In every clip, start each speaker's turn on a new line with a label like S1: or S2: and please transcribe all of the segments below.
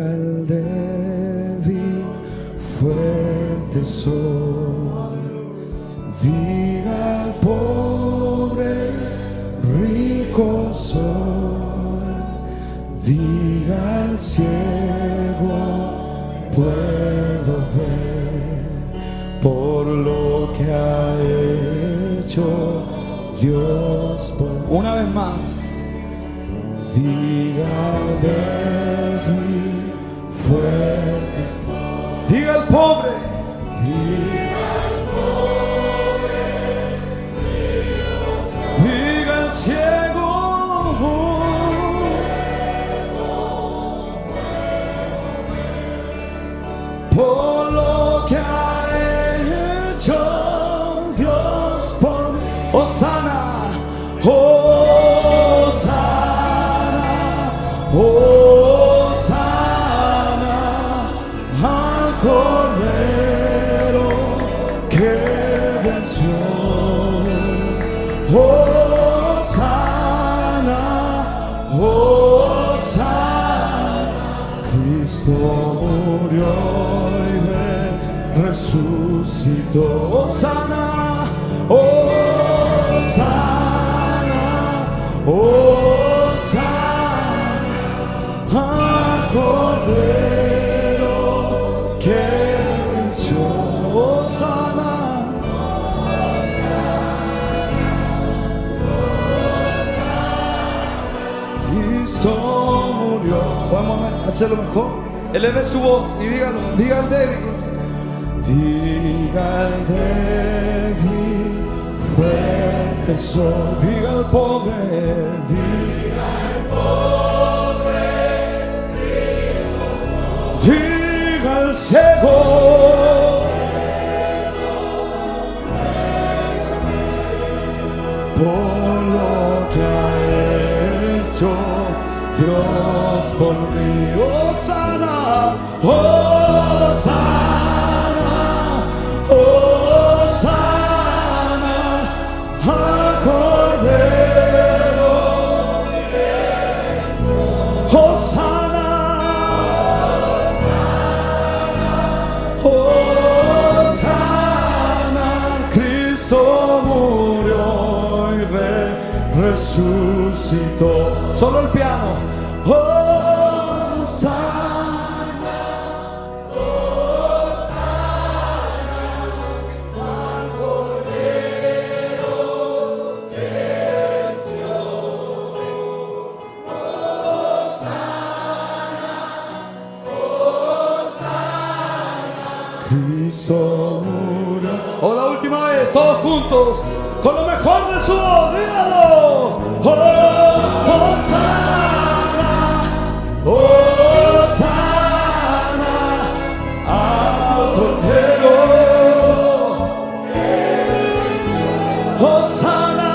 S1: Diga el débil, fuerte soy. Diga al pobre, rico soy. Diga al ciego, puedo ver por lo que ha hecho Dios por una vez más. Diga al Osana, Osana, Osana al Cordero que venció. Hosanna, Hosanna, Cristo murió y re- resucitó. Hosanna, Hosanna, Hosanna, al Cordero que venció. Hosanna. Cristo murió. Vamos a hacerlo mejor. Eleve su voz y dígalo. Diga al débil. Diga al débil. Fuerte soy. Diga al pobre. Diga al pobre. Diga al ciego. por lo que ha hecho Dios por mí. Oh sana, resucitó. Solo el piano. Oh, sana, oh, sana, al Cordero. Oh, sana, oh, sana, Cristo murió. O la última vez, todos juntos, con lo mejor de su voz, dígalo. Oh, sana, oh, sana, al Cordero. Oh, sana,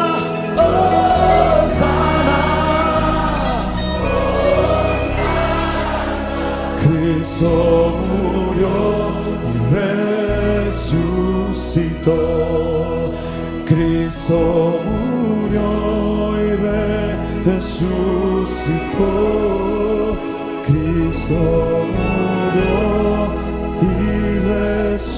S1: oh, sana. Cristo murió y resucitó. Cristo murió y resucitó. Cristo murió y resucitó.